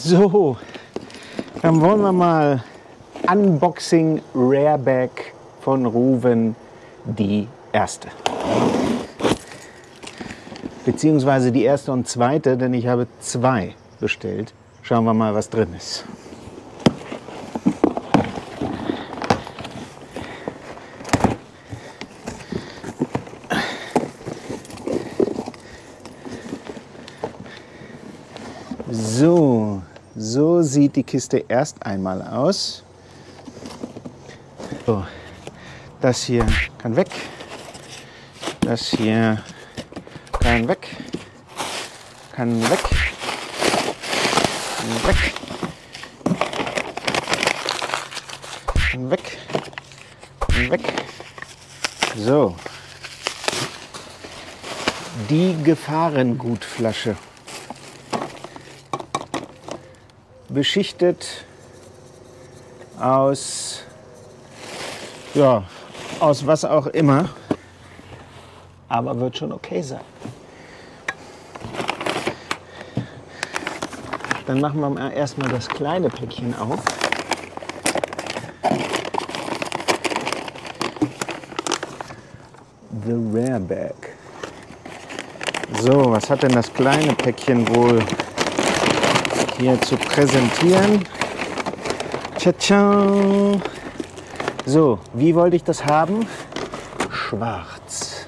So, dann wollen wir mal Unboxing Rareback von Ruven, die erste. Beziehungsweise die erste und zweite, denn ich habe zwei bestellt. Schauen wir mal, was drin ist. So, so sieht die Kiste erst einmal aus. So, das hier kann weg. Das hier kann weg. Kann weg. Kann weg. Kann weg. Kann weg. So. Die Gefahrengutflasche. Beschichtet aus, ja, aus was auch immer, aber wird schon okay sein. Dann machen wir mal erstmal das kleine Päckchen auf. The Rare Bag. So, was hat denn das kleine Päckchen wohl hier zu präsentieren. Tschatschau. So, wie wollte ich das haben? Schwarz.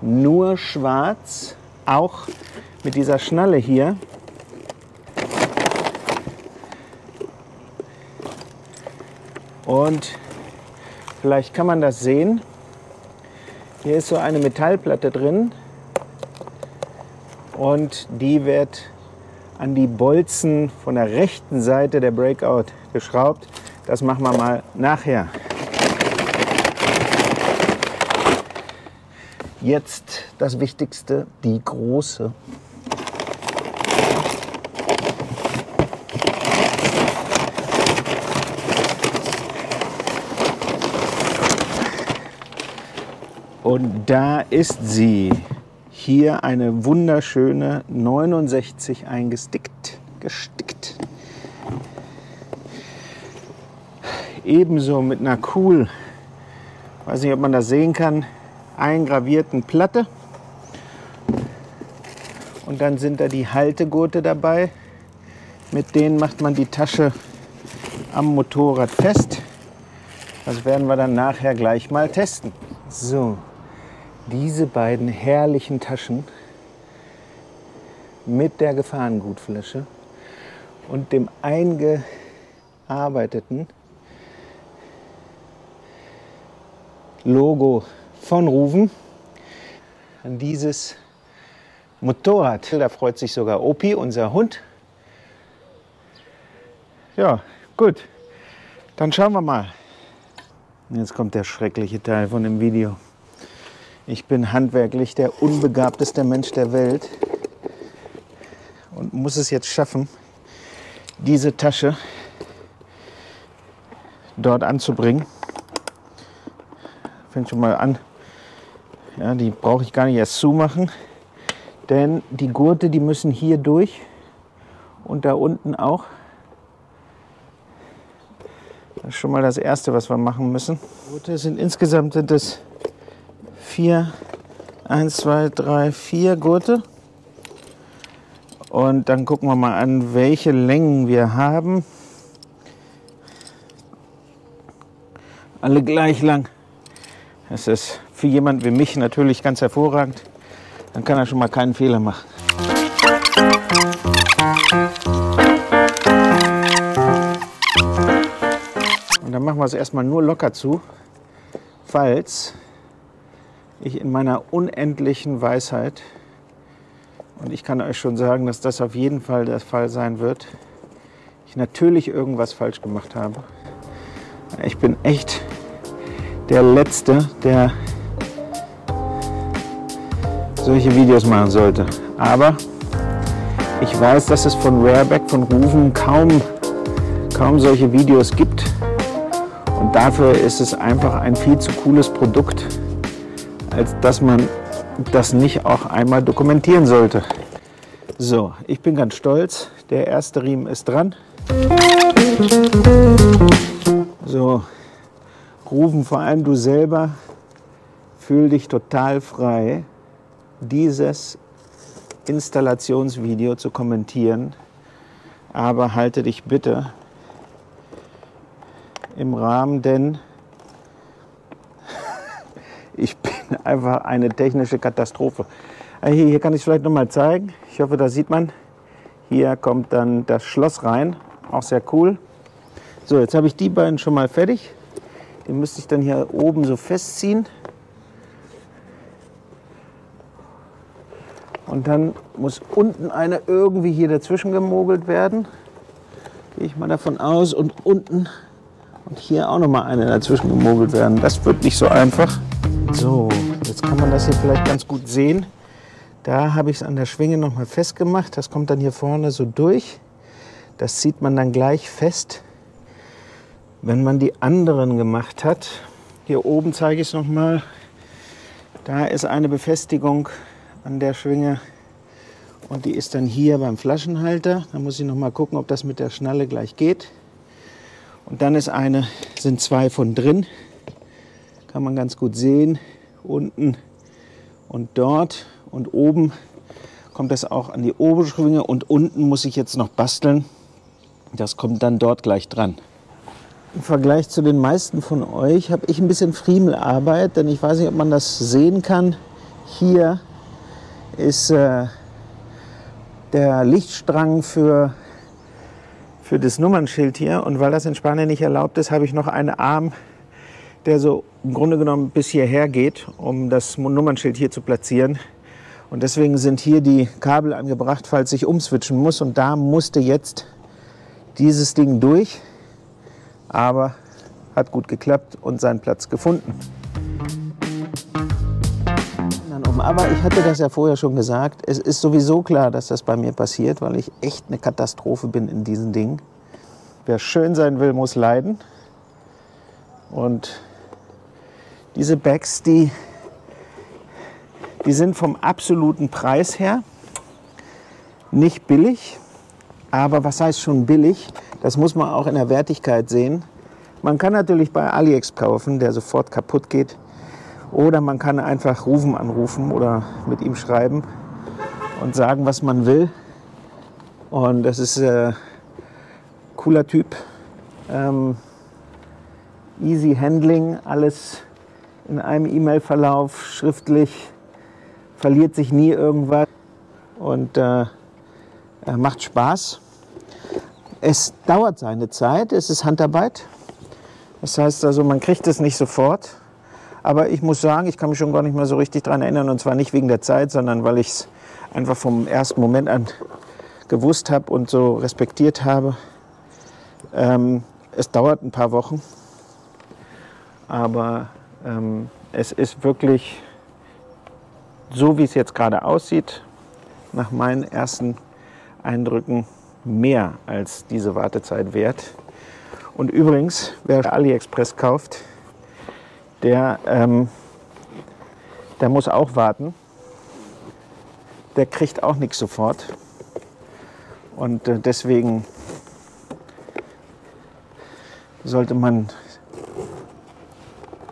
Nur schwarz. Auch mit dieser Schnalle hier. Und vielleicht kann man das sehen. Hier ist so eine Metallplatte drin und die wird an die Bolzen von der rechten Seite der Breakout geschraubt. Das machen wir mal nachher. Jetzt das Wichtigste, die große. Und da ist sie hier eine wunderschöne 69 eingestickt, gestickt. Ebenso mit einer cool, weiß nicht, ob man das sehen kann, eingravierten Platte. Und dann sind da die Haltegurte dabei. Mit denen macht man die Tasche am Motorrad fest. Das werden wir dann nachher gleich mal testen. So, diese beiden herrlichen Taschen mit der Gefahrengutflasche und dem eingearbeiteten Logo von Ruven an dieses Motorrad. Da freut sich sogar Opi, unser Hund. Ja, gut. Dann schauen wir mal. Jetzt kommt der schreckliche Teil von dem Video. Ich bin handwerklich der unbegabteste Mensch der Welt und muss es jetzt schaffen, diese Tasche dort anzubringen. Fängt schon mal an. Ja, die brauche ich gar nicht erst zumachen, denn die Gurte, die müssen hier durch und da unten auch. Das ist schon mal das Erste, was wir machen müssen. Gurte sind insgesamt sind es vier, eins, zwei, drei, vier Gurte. Und dann gucken wir mal an, welche Längen wir haben. Alle gleich lang. Das ist für jemand wie mich natürlich ganz hervorragend. Dann kann er schon mal keinen Fehler machen. Und dann machen wir es erstmal nur locker zu, falls ich in meiner unendlichen Weisheit, und ich kann euch schon sagen, dass das auf jeden Fall der Fall sein wird, ich natürlich irgendwas falsch gemacht habe. Ich bin echt der Letzte, der solche Videos machen sollte. Aber ich weiß, dass es von Rareback, von Rufen kaum, kaum solche Videos gibt. Und dafür ist es einfach ein viel zu cooles Produkt als dass man das nicht auch einmal dokumentieren sollte. So, ich bin ganz stolz. Der erste Riemen ist dran. So, Rufen, vor allem du selber, fühl dich total frei, dieses Installationsvideo zu kommentieren. Aber halte dich bitte im Rahmen, denn ich bin einfach eine technische Katastrophe. Hier, hier kann ich es vielleicht noch mal zeigen. Ich hoffe, da sieht man. Hier kommt dann das Schloss rein. Auch sehr cool. So, jetzt habe ich die beiden schon mal fertig. Die müsste ich dann hier oben so festziehen. Und dann muss unten eine irgendwie hier dazwischen gemogelt werden. Gehe ich mal davon aus. Und unten und hier auch noch mal eine dazwischen gemogelt werden. Das wird nicht so einfach. So, jetzt kann man das hier vielleicht ganz gut sehen. Da habe ich es an der Schwinge noch mal festgemacht. Das kommt dann hier vorne so durch. Das zieht man dann gleich fest. Wenn man die anderen gemacht hat, hier oben zeige ich es noch mal. Da ist eine Befestigung an der Schwinge und die ist dann hier beim Flaschenhalter. Da muss ich noch mal gucken, ob das mit der Schnalle gleich geht. Und dann ist eine, sind zwei von drin. Kann man ganz gut sehen. Unten und dort und oben kommt das auch an die Oberschwinge und unten muss ich jetzt noch basteln. Das kommt dann dort gleich dran. Im Vergleich zu den meisten von euch habe ich ein bisschen Friemelarbeit, denn ich weiß nicht, ob man das sehen kann. Hier ist äh, der Lichtstrang für, für das Nummernschild hier. Und weil das in Spanien nicht erlaubt ist, habe ich noch einen Arm, der so im Grunde genommen bis hierher geht, um das Nummernschild hier zu platzieren. Und deswegen sind hier die Kabel angebracht, falls ich umswitchen muss. Und da musste jetzt dieses Ding durch. Aber hat gut geklappt und seinen Platz gefunden. Aber ich hatte das ja vorher schon gesagt. Es ist sowieso klar, dass das bei mir passiert, weil ich echt eine Katastrophe bin in diesen Dingen. Wer schön sein will, muss leiden. Und diese Bags, die, die sind vom absoluten Preis her nicht billig. Aber was heißt schon billig? Das muss man auch in der Wertigkeit sehen. Man kann natürlich bei AliEx kaufen, der sofort kaputt geht. Oder man kann einfach Rufen anrufen oder mit ihm schreiben und sagen, was man will. Und das ist äh, cooler Typ. Ähm, easy Handling, alles in einem E-Mail-Verlauf, schriftlich, verliert sich nie irgendwas und äh, macht Spaß. Es dauert seine Zeit, es ist Handarbeit. Das heißt also, man kriegt es nicht sofort. Aber ich muss sagen, ich kann mich schon gar nicht mehr so richtig daran erinnern. Und zwar nicht wegen der Zeit, sondern weil ich es einfach vom ersten Moment an gewusst habe und so respektiert habe. Ähm, es dauert ein paar Wochen, aber es ist wirklich so, wie es jetzt gerade aussieht, nach meinen ersten Eindrücken mehr als diese Wartezeit wert. Und übrigens, wer AliExpress kauft, der, ähm, der muss auch warten. Der kriegt auch nichts sofort. Und äh, deswegen sollte man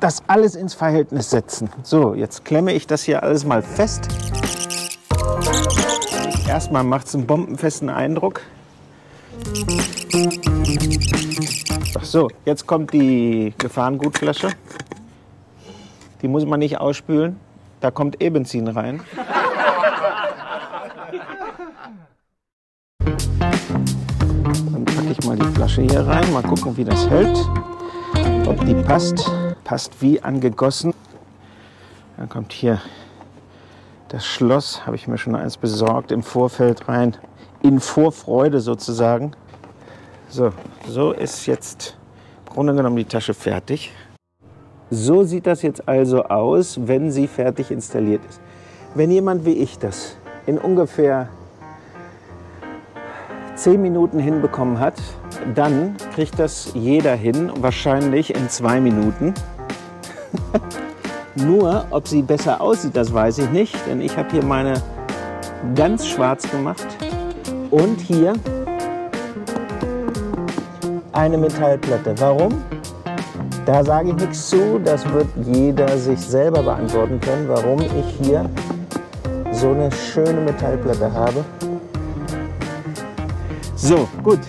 das alles ins Verhältnis setzen. So, jetzt klemme ich das hier alles mal fest. Erstmal macht es einen bombenfesten Eindruck. So, jetzt kommt die Gefahrengutflasche. Die muss man nicht ausspülen. Da kommt eh Benzin rein. Dann packe ich mal die Flasche hier rein. Mal gucken, wie das hält. Ob die passt. Passt wie angegossen. Dann kommt hier das Schloss. Habe ich mir schon eins besorgt im Vorfeld rein. In Vorfreude sozusagen. So, so ist jetzt im Grunde genommen die Tasche fertig. So sieht das jetzt also aus, wenn sie fertig installiert ist. Wenn jemand wie ich das in ungefähr 10 Minuten hinbekommen hat, dann kriegt das jeder hin, wahrscheinlich in zwei Minuten. Nur, ob sie besser aussieht, das weiß ich nicht, denn ich habe hier meine ganz schwarz gemacht. Und hier eine Metallplatte. Warum? Da sage ich nichts zu. Das wird jeder sich selber beantworten können, warum ich hier so eine schöne Metallplatte habe. So, gut.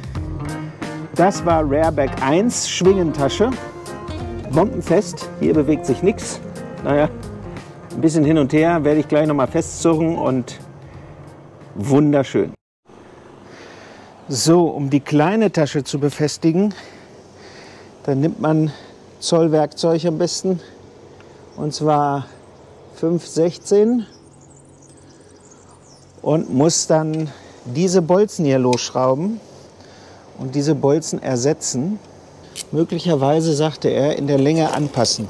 Das war Rareback 1 Schwingentasche. Bombenfest. Hier bewegt sich nichts. Naja, ein bisschen hin und her werde ich gleich noch mal festzurren und wunderschön. So, um die kleine Tasche zu befestigen, dann nimmt man Zollwerkzeug am besten. Und zwar 516 und muss dann diese Bolzen hier losschrauben und diese Bolzen ersetzen. Möglicherweise, sagte er, in der Länge anpassen.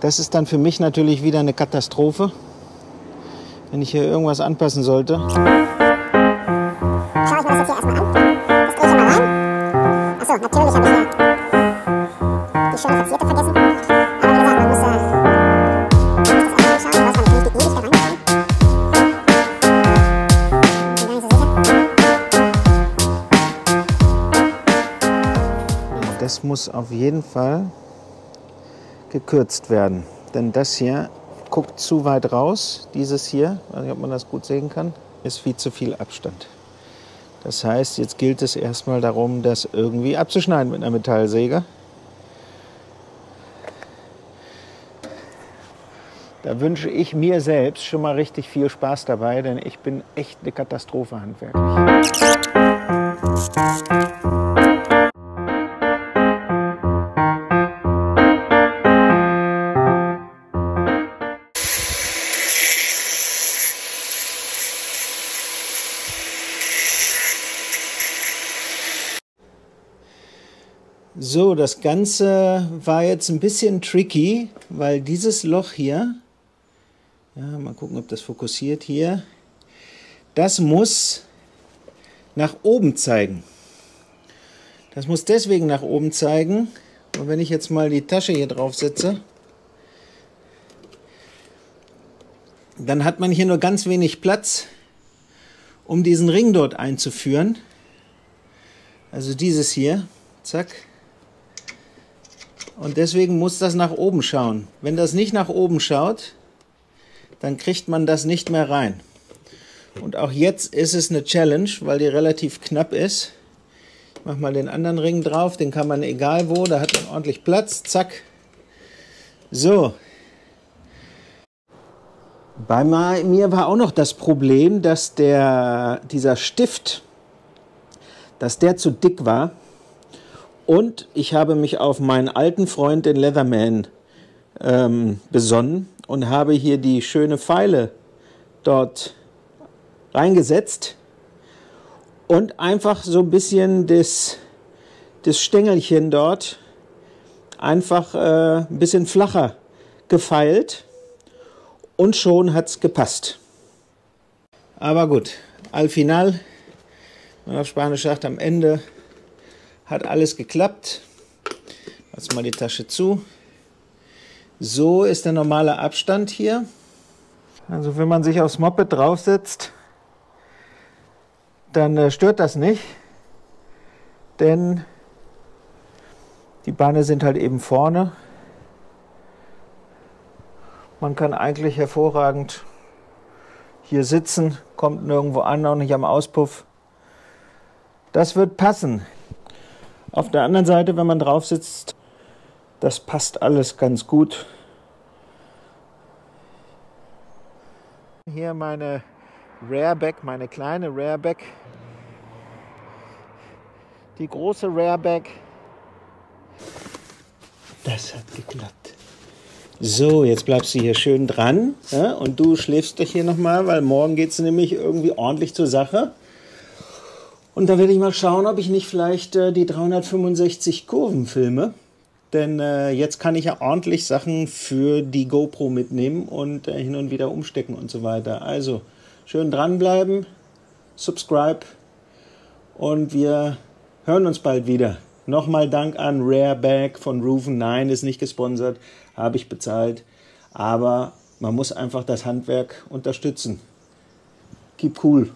Das ist dann für mich natürlich wieder eine Katastrophe, wenn ich hier irgendwas anpassen sollte. Das muss auf jeden Fall gekürzt werden. Denn das hier guckt zu weit raus. Dieses hier, weiß nicht, ob man das gut sehen kann, ist viel zu viel Abstand. Das heißt, jetzt gilt es erstmal darum, das irgendwie abzuschneiden mit einer Metallsäge. Da wünsche ich mir selbst schon mal richtig viel Spaß dabei, denn ich bin echt eine Katastrophe handwerklich. Das Ganze war jetzt ein bisschen tricky, weil dieses Loch hier, ja, mal gucken, ob das fokussiert hier, das muss nach oben zeigen. Das muss deswegen nach oben zeigen. Und wenn ich jetzt mal die Tasche hier drauf setze, dann hat man hier nur ganz wenig Platz, um diesen Ring dort einzuführen. Also dieses hier, zack. Und deswegen muss das nach oben schauen. Wenn das nicht nach oben schaut, dann kriegt man das nicht mehr rein. Und auch jetzt ist es eine Challenge, weil die relativ knapp ist. Ich mache mal den anderen Ring drauf, den kann man egal wo, da hat man ordentlich Platz, zack. So. Bei mir war auch noch das Problem, dass der, dieser Stift, dass der zu dick war. Und ich habe mich auf meinen alten Freund, den Leatherman, ähm, besonnen und habe hier die schöne Pfeile dort reingesetzt und einfach so ein bisschen das, das Stängelchen dort einfach äh, ein bisschen flacher gefeilt und schon hat es gepasst. Aber gut, al final, man auf Spanisch sagt, am Ende hat alles geklappt. Lass mal die Tasche zu. So ist der normale Abstand hier. Also wenn man sich aufs Moped draufsetzt, dann äh, stört das nicht, denn die Beine sind halt eben vorne. Man kann eigentlich hervorragend hier sitzen, kommt nirgendwo an, auch nicht am Auspuff. Das wird passen. Auf der anderen Seite, wenn man drauf sitzt, das passt alles ganz gut. Hier meine Rareback, meine kleine Rareback. Die große Rareback. Das hat geklappt. So, jetzt bleibst du hier schön dran ja, und du schläfst dich hier nochmal, weil morgen geht es nämlich irgendwie ordentlich zur Sache. Und da werde ich mal schauen, ob ich nicht vielleicht äh, die 365 Kurven filme. Denn äh, jetzt kann ich ja ordentlich Sachen für die GoPro mitnehmen und äh, hin und wieder umstecken und so weiter. Also schön dranbleiben, subscribe und wir hören uns bald wieder. Nochmal Dank an Rareback von Roofen. Nein, ist nicht gesponsert, habe ich bezahlt. Aber man muss einfach das Handwerk unterstützen. Keep cool.